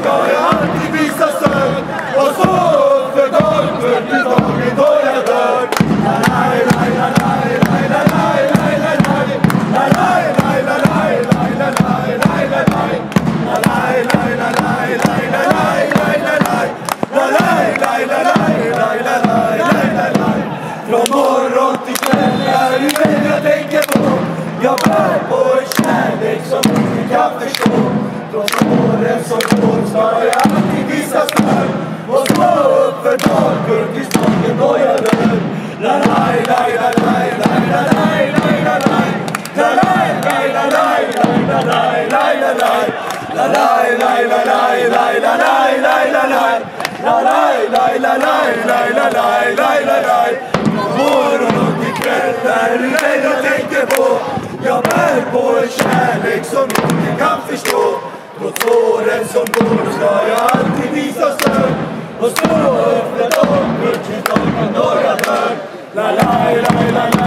ska jag alltid visa stöd. Och stå upp för dag för dagen då jag dör. Från morgon till kväll är du den jag tänker på. Jag bär på en kärlek som ingen kan förstå. wird die möglichst von erneuern. La la la la la la la la la Jag tänker på Jag bär på en kärlek som ingen kan förstå Trots åren som går ska jag alltid visa stöd la, la, la,